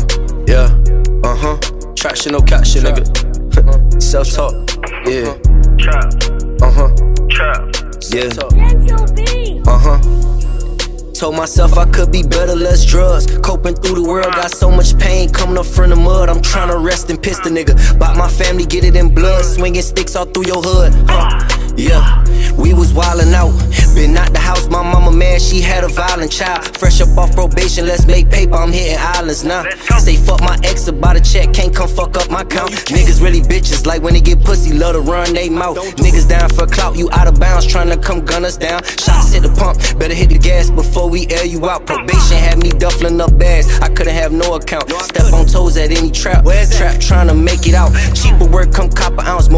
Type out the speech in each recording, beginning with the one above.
huh, yeah, uh huh. Trap shit, no cap shit, nigga. Self talk, yeah. Trap, Uh huh, trap. yeah. Gentle B. Uh huh. Told myself I could be better, less drugs. Coping through the world, got so much pain coming up from the mud. I'm trying to rest and piss the nigga. Bought my family, get it in blood. Swinging sticks all through your hood. Huh. Yeah, we was wildin' out. Been out violent child. Fresh up off probation, let's make paper, I'm hitting islands now. Say fuck my ex about a check, can't come fuck up my count. Niggas really bitches, like when they get pussy, love to run they mouth. Niggas down for clout, you out of bounds, trying to come gun us down. Shots hit the pump, better hit the gas before we air you out. Probation had me duffling up bags, I couldn't have no account. Step on toes at any trap, trap trying to make it out. Cheaper work, come cop an ounce,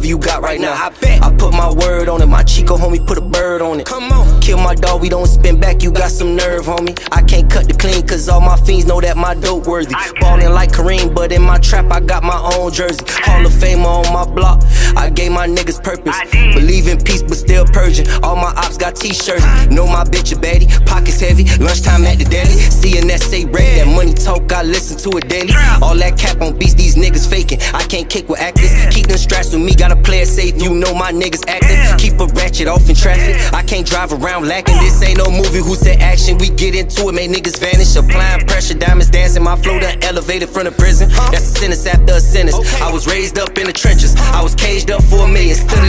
more pure than whatever you got right now. I bet. I put my word on it, my Chico homie put a bird on it. Come on, kill my dog, we don't spin back, you got some nerve, homie. I can't cut the clean, cause all my fiends know that my dope worthy. Ballin' like Kareem, but in my trap, I got my own jersey. Hall of Fame on my block, I gave my niggas purpose. Believe in peace, still. All my ops got t-shirts. Know my bitch a baddie, pockets heavy, lunchtime at the deli. CNS say red, that money talk, I listen to it daily. All that cap on beats, these niggas faking. I can't kick with actors. Keep them straps with me, gotta play it safe. You know my niggas acting. Keep a ratchet off in traffic. I can't drive around lacking. This ain't no movie. Who said action? We get into it, make niggas vanish. Applying pressure, diamonds dancing. My flow done elevated from the prison. That's a sentence after a sentence. I was raised up in the trenches. I was caged up for a million. Stood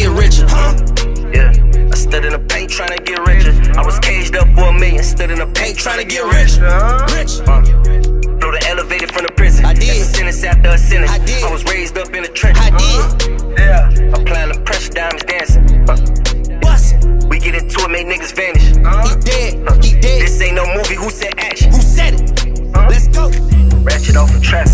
get richer. Yeah. I stood in the paint trying to get richer. I was caged up for a million. Stood in the paint trying to get rich. Rich. Uh. The elevated from the prison. I did. Sentence after a sentence. I did. I was raised up in the trenches. I did. Yeah. Applying the pressure, diamonds dancing. Uh. We get into it, make niggas vanish. He dead. He dead. This ain't no movie. Who said action? Who said it? Let's go. Ratchet off the traffic.